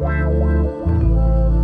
Wow. wow, wow.